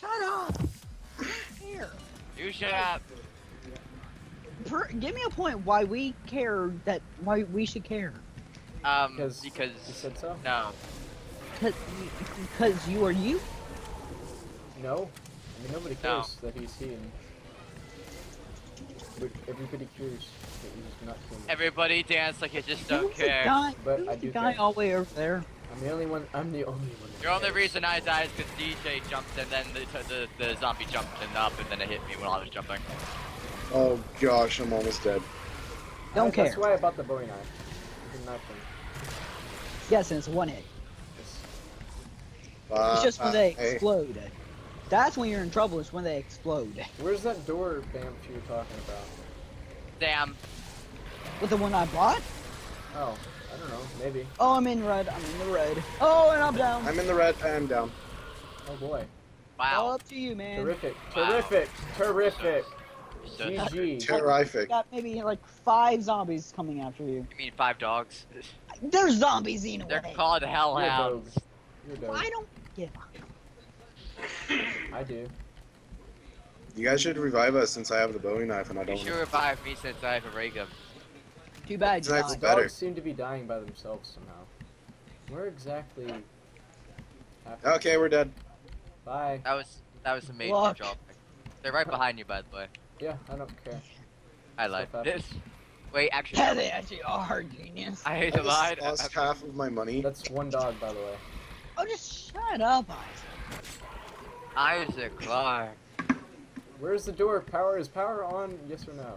Shut up. Here. You shut up. Per, give me a point why we care that why we should care. Um, Because because you said so. no. Because you are you. No, I mean nobody No. cares that he's here. But everybody cares that he's not human. Everybody dance like you just don't care. guy? But who's I the do guy care. all the way over there? I'm the only one. I'm the only one. that The only reason I died is because DJ jumped and then the, the the zombie jumped and up and then it hit me when I was jumping. Oh gosh, I'm almost dead. Don't I- care. That's why I bought the Bowie knife. I did nothing. Yes, and it's one hit. Just- It's just when they Uh, hey, explode. That's when you're in trouble. It's when they explode. Where's that door bamf you were talking about? Damn. With the one I bought? Oh, I don't know. Maybe. Oh, I'm in red. I'm in the red. Oh, and I'm down. I'm in the red. I'm down. Oh boy. Wow. All Up to you, man. Terrific. Wow. Terrific. Terrific. So- GG. Terrific. Got maybe like five zombies coming after you. You mean five dogs? There's zombies eating They're away. called You're hellhounds. dogs. You're dogs. I don't give I do. You guys should revive us since I have the Bowie knife and I don't. You should revive me since I have a ray gun. Too bad you That's died. better. Dogs seem to be dying by themselves somehow. Where exactly? happened? Okay, we're dead. Bye. That was that was a major Look. job. They're right behind you, by the way. Yeah, I don't care. I lied. Stuff This. Wait, actually, Yeah, they actually are genius. I hate I to lie. just lost half of my money. That's one dog, by the way. Oh, just shut up, Isaac. Isaac Clarke. Where's the door? Power is power on? Yes or no?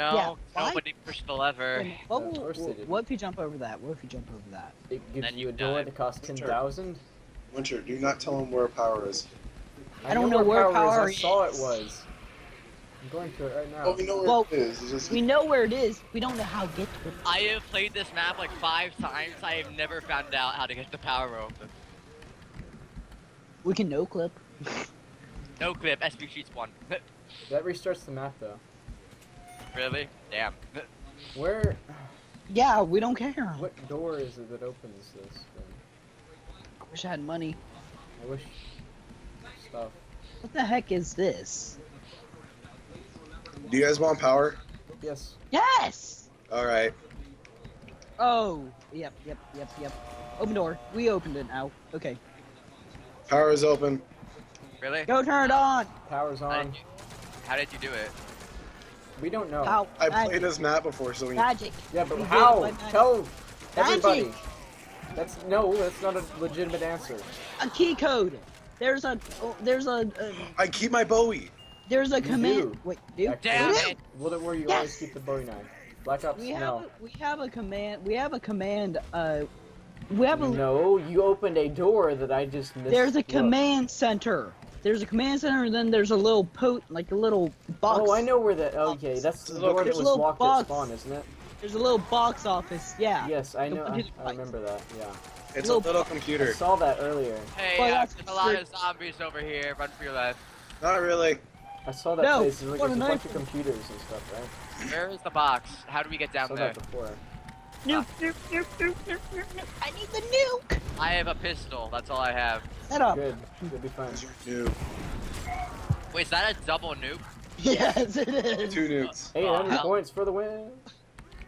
No, Yeah, why? nobody pushed the lever. What, will- course what if you jump over that? What if you jump over that? It gives Then you you a door die. that costs 10,000? Winter, do not tell him where power is. I don't know where power is. I saw it was. I'm going to it right now. Oh, we know where Well, it is. It's just- We know where it is. We don't know how to get to it. I have played this map like five times. I have never found out how to get the power open. We can no clip. No clip. SB Sheets one. That restarts the map though. Really? Damn. Where? Yeah, we don't care. What door is it that opens this? Thing? I wish I had money. I wish. Stuff. What the heck is this? Do you guys want power? Yes. Yes! All right. Oh, yep, yep, yep, yep. Open door. We opened it now. Okay. Power is open. Really? Go turn it on! Power's How on. did, you, how did you do it? We don't know. How? I magic. played this map before, so we. Magic. Yeah, but We how? it by magic. Tell everybody. Magic. That's no. That's not a legitimate answer. A key code. There's a. Oh, there's a. a I keep my Bowie. there's a You command. do. Wait, do? Actually, Damn We it! Well, where you Yes. always keep the Bowie knife. Black Ops. We have. no. A, we have a command. We have a command. Uh, we have a. No, you opened a door that I just missed. There's a Look. command center. There's a command center, and then there's a little po like a little box. Oh, I know where that. Okay, that's the Look, door that there's a was little locked box. at spawn, isn't it? There's a little box office. Yeah. Yes, I know. I, I remember that. Yeah, It's a Little little I computer. saw that earlier. Hey, Well, uh, that's there's a lot of zombies over here. Run for your life. Not really. I saw that No, place. There's like a a bunch of computers and stuff, right? Where is the box? How do we get I down saw there? that before. Nuke, nuke, nuke, nuke, nuke, nuke, nuke. I need the nuke. I have a pistol. That's all I have. Set up. Good. You'll be fine. Two, Wait, is that a double nuke? Yes, it is. two nukes. 800 hell. points for the win.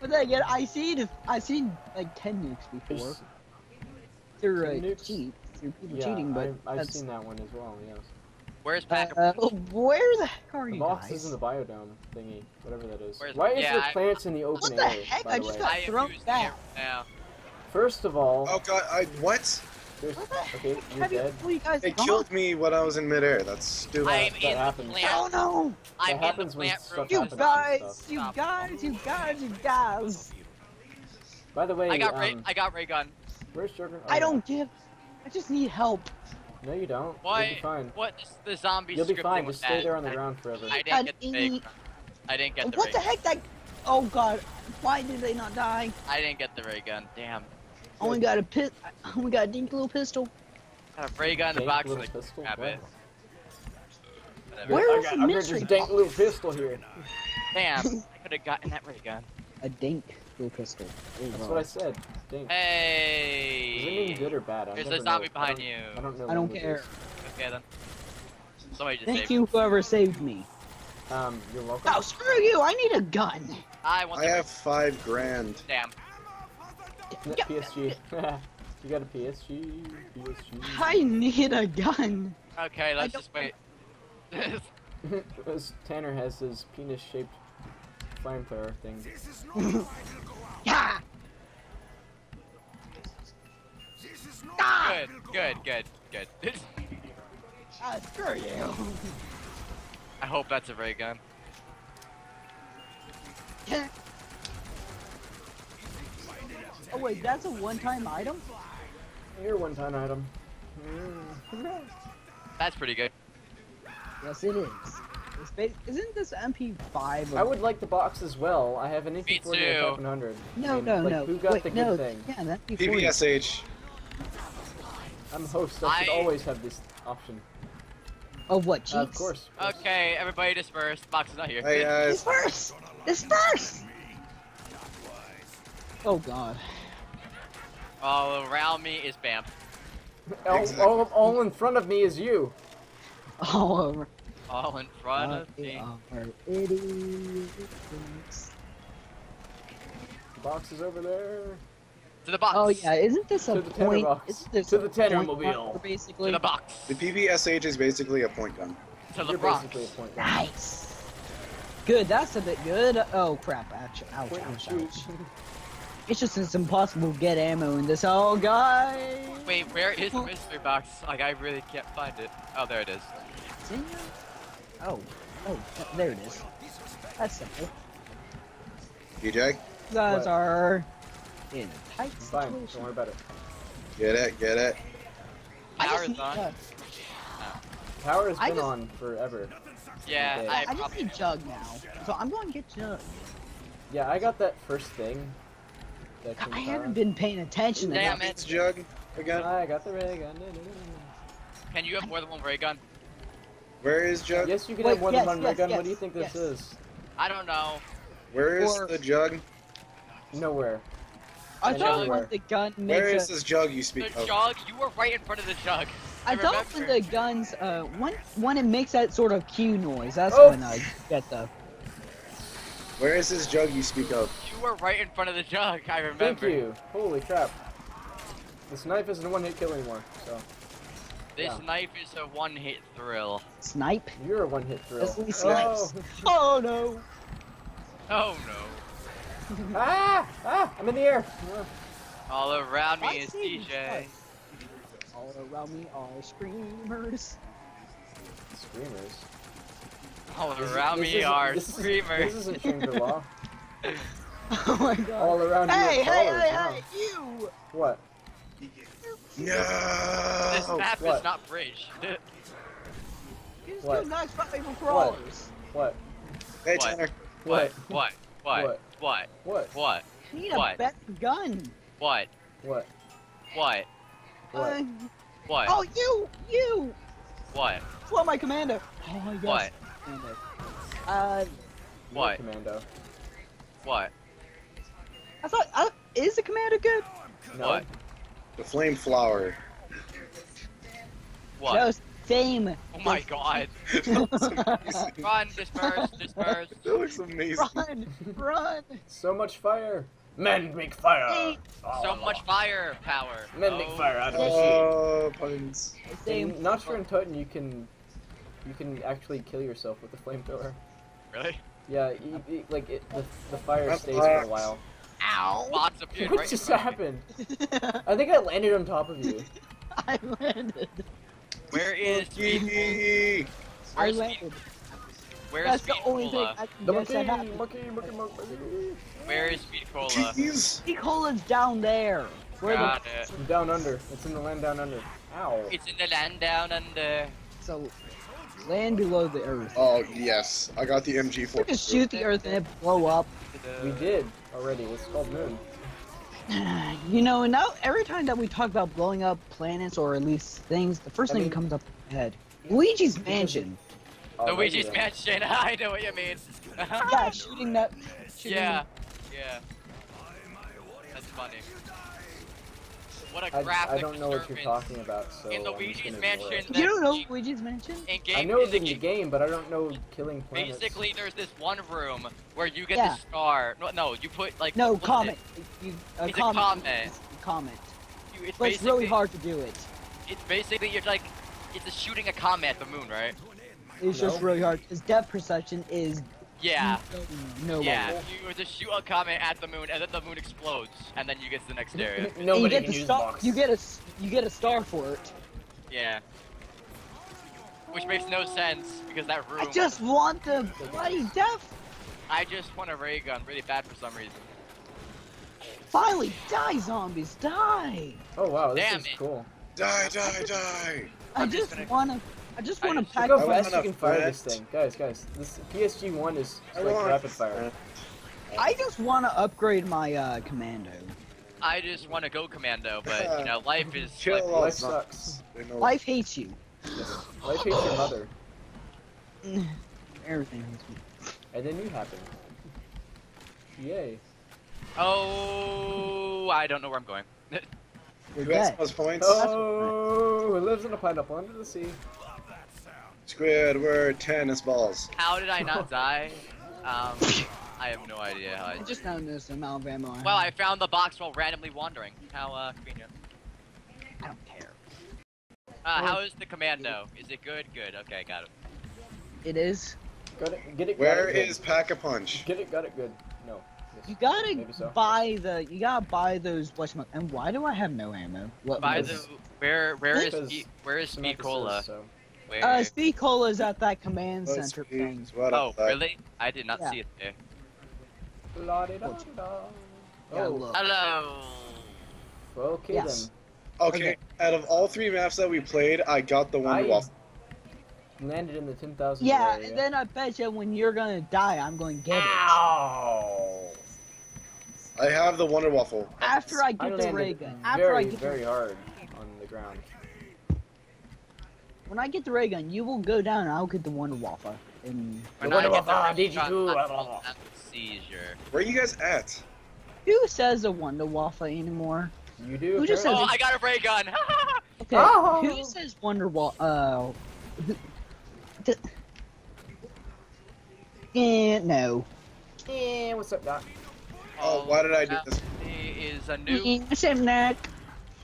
But then again, I seen I seen like ten nukes before. Through uh, 10 nukes? cheat, through people Yeah, cheating, but I've, I've seen that one as well. Yes. Where's Uh, Pack? uh, where the heck are The you box guys? is in the biodome thingy, whatever that is. Where's- Why is yeah, there I- plants in the open What the heck? By I just way? got thrown using down. now. First of all, Oh god, I what? there's okay, you're Have you, dead. were you guys It gone? killed me when I was in midair. That's stupid. I'm that in happens. the plant. Oh no! I'm in the happens when plant stuff room. You guys, you guys, you guys, you guys. By the way, I got um, ray. I got ray gun. where's Juggernaut? I don't give. I just need help. No, you don't. You'll be fine. What? The zombie. You'll be fine. Just stay that. there on the I- ground forever. I didn't get the eat- ray. I didn't get the what ray. the heck? That. Oh god. Why did they not die? I didn't get the ray gun. Damn. I only got a pit. I only got a dink little pistol. Got a ray gun in the box. little Like, pistol? grab Wow. it. Whatever. Where I is got, the I got mystery this dank little pistol here. Damn. I could have gotten that ray gun. A dink little pistol. That's what I said. Dank. Does it mean good or bad? I There's a zombie know. Behind don't- you. I don't know. I don't care. Okay then. Somebody just Thank saved you, whoever saved me. Um, you're welcome. Oh, screw you! I need a gun. I want I the have five grand. damn. Yeah. PSG. you got a PSG. PSG. I need a gun. Okay, let's just wait. As Tanner has his penis-shaped flamethrower thing. good, good, good, good. ah, screw you. I hope that's a ray gun. oh wait, that's a one-time item. Your one-time item. Mm. That's pretty good. Yes, it is. It's Isn't this MP5? Or... I would like the box as well. I have an MP40 and 700. No, I mean, no, like, no. Who got Wait, the good no. thing? Yeah, that'd be PPSH. I'm host. I should always have this option. Oh, what? Cheeks? Uh, of course. of course. Okay, everybody disperse. Box is not here. Hey guys. Disperse! Disperse! Oh god. All around me is Bamf. All, Exactly. all, all in front of me is you. All over. All in front of me. are idiots. The box is over there. To the box. Oh yeah, isn't this a To the point? box. Isn't this To a the tenor point mobile. marker, To basically? the box. The PPSH is basically a point gun. To the You're box. basically a point guard. Nice. Good, that's a bit good. Oh crap! Ouch! Ouch! Point and Ouch! ouch. It's just it's impossible to get ammo in this. Oh guys! Wait, where is the mystery box? Like, I really can't find it. Oh, there it is. It's? Oh, oh, there it is. That's simple. DJ, You guys What? are in a tight Fine. situation. Don't worry about it. get it, get it. I just Power's need, on. uh, Power has I been just- on forever. Yeah, I I just need Jug now, so I'm going to get Jug. Yeah, I got that first thing. That I haven't power. been paying attention. Damn enough. it. It's jug again. I got the ray gun. Can you have more than one ray gun? Where is jug? Yes, you can Wait, have more yes, than one ray gun. yes, what do you think this is? I don't know. Where is Or- the jug? Nowhere. I thought everywhere. when the gun Where makes is a, this jug you The speak of? jug, you were right in front of the jug. I thought when remember. the guns, uh, when when it makes that sort of cue noise, that's Oh. when I get the. Where is this jug you speak of? You were right in front of the jug, I remember. Thank you. Holy crap. This knife isn't a one-hit kill anymore, so This Yeah. knife is a one-hit thrill. Snipe? you're a one-hit thrill. Oh. Oh no! Oh no. Ah! Ah! I'm in the air. All around me I is. DJ. All around me are screamers. Screamers. All around this me are this is- screamers. This isn't Shangri-La. Oh my god. All around you hey, are hey, hey, huh? hey, you! What? No! This map what? is not bridge. You just What? do nice fighting for crawlers. What? Hey What? Tanner. what? What? What? What? What? What? What? What? You need a What? better gun. What? What? What? What? Uh, What? oh, you! You! What? Flow my commander. Oh, yes. What? Commander. Uh, What? Commando. What? I thought, uh, is the commander good? No. What? The flame flower. What? Just same. Oh my god. Run, disperse, disperse. That looks amazing. Run! Run! So much fire. Men make fire. Hey. Ah, so much fire power. Men make Oh. fire out of machine. Oh, puns. Same. In Not sure in Titan you can you can actually kill yourself with the flamethrower. Really? Yeah, you, you- like it, the, the fire That's stays for a while. Ow! Box appeared What right just front of me. happened? I think I landed on top of you. I landed. Where is Speed? Yee. I Where's Speed? landed. Where's That's Speed the only thing I can guess monkey, monkey, monkey, monkey. Where is Speed Cola? Jeez. Speed Cola's down there. Where Got the it. Down under. It's in the land down under. Ow. It's in the land down under. so land below the earth. Oh yes, I got the MG4. just shoot the earth and it blow up. We did already. It's called Moon. You know, now every time that we talk about blowing up planets or at least things, the first I thing mean- that comes up in my head, Luigi's Mansion. Oh, oh, Luigi's yeah. Mansion. I know what you mean. Yeah, shooting that. Shooting yeah. Yeah. That's funny. What a I, graphic I don't know what you're talking about, so In the I'm Luigi's Mansion, it. You don't know That's- Luigi's Mansion? In game, I know it's in the the game, but I don't know killing planets. Basically, there's this one room where you get Yeah. the star. No, no, you put like No, what is comment. it? You, a It's a comment. comment. It's a. You, it's But it's really hard to do it. It's basically you're like, it's a shooting a comet at the moon, right? It's just really hard because depth perception is Yeah. no, no Yeah, level. you just shoot a comet at the moon, and then the moon explodes, and then you get to the next area. And you Nobody get can use star. box. You get a s- you get a star for it. Yeah. Which makes no sense because that room. I just want the bloody depth. I just want a ray gun really bad for some reason. Finally, die zombies, die! Oh wow, this Damn is it. cool. Die, die, die! I I'm just just gonna- wanna, I just I wanna just- pack. Look how fast you can fire this thing, guys. Guys, this PSG one is like rapid fire. I just wanna upgrade my uh, commando. I just want to go commando, but you know, life is Kill like, all life zombies. sucks. Life hates you. Yes. Life hates your mother, Everything hates me. and then you happen. Yay. Oh, I don't know where I'm going. You're You got dead. most points? Oh, it lives in a pineapple under the sea. Squidward, tennis balls. How did I not die? Um, I have no idea how I. I just found this amount of ammo. Well, I found the box while randomly wandering. How uh, convenient. I don't care. Uh, how is the commando? Is it good? Good. Okay, got it. It is. Got it. Get it. got Where it Pack a Punch? Get it. Got it. Good. No. Yes. You gotta so. buy the. You gotta buy those. What's and why do I have no ammo? What? By what the is- where where is Because Speed, where is Samantha Speed Cola? so. Where? Uh, Speed Cola's at that command Oh, center thing. what oh, that? really? I did not Yeah. see it there. La-di-da-da. Oh, look. Hello. okay Yes. Okay, Okay. out of all three maps that we played, I got the one I- waffle. then. Landed in the 10,000 Yeah, area. and then I bet you when you're gonna die, I'm going to get it. Ow! I have the Wonder Waffle. After I I get the ray gun. After very, I get very the, hard on the ground. When I get the ray gun, you will go down and I'll get the Wonder Waffle. And When The I Wonder get the Waffle, did you do- I will have a seizure. Where are you guys at? who says a Wonder Waffle anymore? You do. Who just apparently. Oh, I got a ray gun. Okay, Oh. who says Wonder Waffle? Uh, who- eh, no. Eh, what's up, Doc? Oh, why did I do this? Is a new. Same neck.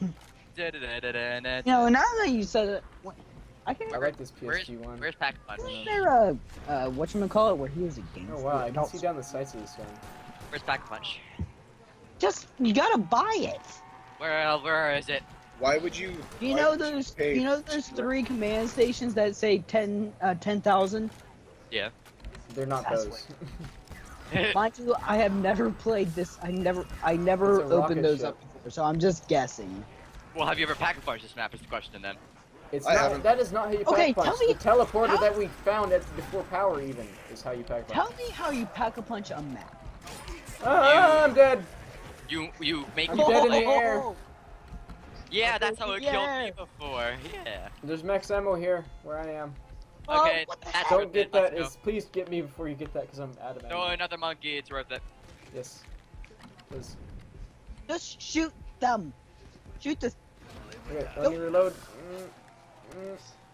Know, now that you said it, what- I can't. I remember. like this Where's PSG one. Where's Pack Punch? Wasn't there a uh, it where he was a gangster? Oh wow, I can Don't- see down the sights of this gun. Where's Pack Punch? Just you gotta buy it. Where uh, where is it? Why would you? You know would those pay you know those three command stations that say 10 uh, 10,000? They're not That's those. Mind you, I have never played this. I never I never It's a rocket opened those ship. up before, so I'm just guessing. well, have you ever Pack Punch this map? Is the question then. It's I not. haven't- That is not how you pack Okay, punch. tell me- the teleporter how- that we found at before power even is how you pack a punch. Tell me how you pack a punch a map. Ah, I'm dead. You you make I'm dead in the air. Yeah, that's how it killed me before. Yeah. There's max ammo here where I am. Oh, Okay, what the that's? Don't get Let's that. please get me before you get that because I'm out of ammo. No, another monkey. It's worth it. Yes. Please. Just shoot them. Shoot the. Okay, let me reload. Mm.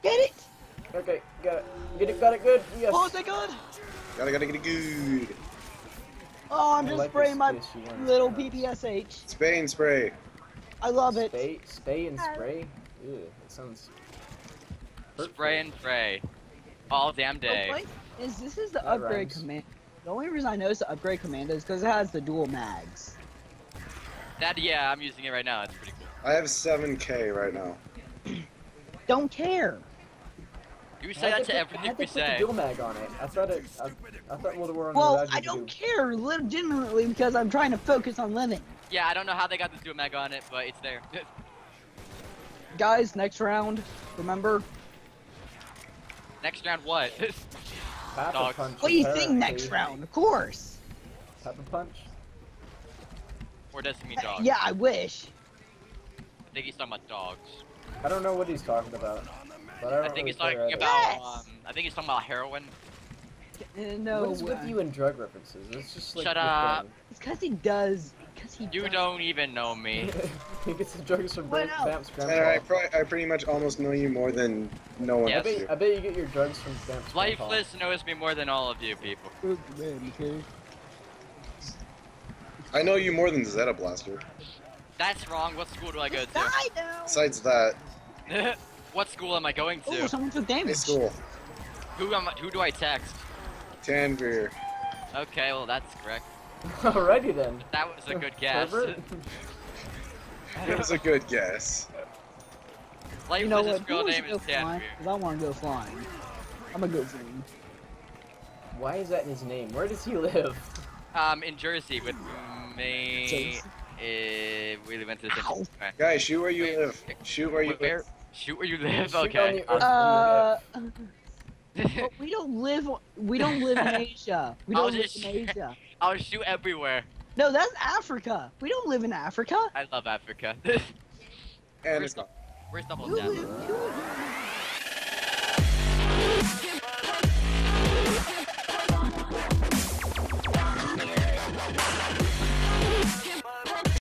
Get it. Okay, got it. Get it, got it good. Yes. Oh, is that good? Gotta gotta get it good. Oh, I'm I just like spraying my little PPSH. Spay and spray. I love it. Spay, spay and spray. Ew, that sounds. hurtful. Spray and spray. All damn The day. point is, this is the That upgrade rhymes. command. The only reason I know it's the upgrade command is because it has the dual mags. That yeah, I'm using it right now. It's pretty cool. I have 7k right now. Don't care. You I say that to put- I everything had we to put the say. dual mag on it. I thought it. I, I thought World War One Well, I don't do. care legitimately because I'm trying to focus on living. Yeah, I don't know how they got the dual mag on it, but it's there. Guys, next round, remember? Next round, what? Papa Dogs. punch. What do you think apparently. next round? Of course. Papa punch. or does he mean dogs? Yeah, I wish. I think he's talking about dogs. I don't know what he's talking about. But I, don't I think really he's talking about. Yes. Um, I think he's talking about heroin. No, what is with you and drug references? It's just like Shut up. thing. It's because he does. Because he. You does. don't even know me. he gets the drugs from Why Bam- not? Bam's Tanner, I, I pretty much almost know you more than no one I Yes. else. bet. I bet you get your drugs from Bam's grandpa. Lifeless knows me more than all of you people. Man, okay? I know you more than Zeta Blaster. That's wrong. What school do I go to? die now. Besides that, what school am I going Oh, to? someone took damage. high school, Who am I, Who do I text? Tanvir. Okay, well that's correct. Alrighty then. That was a good guess. Pervert. It was a good guess. Lifeless You know what? real Who wants name to go is flying? Tanvir. Because I want to go flying. I'm gonna go flying. Why is that in his name? Where does he live? Um, in Jersey with me. Jersey. We went to the Ow. same. Guys, shoot where you Wait, live. Shoot where you Where? live. Shoot where you live. Okay. Uh, but we don't live. We don't live in Asia. We don't live in Asia. I'll shoot everywhere. No, that's Africa. We don't live in Africa. I love Africa. And Where's it's the- Where's double You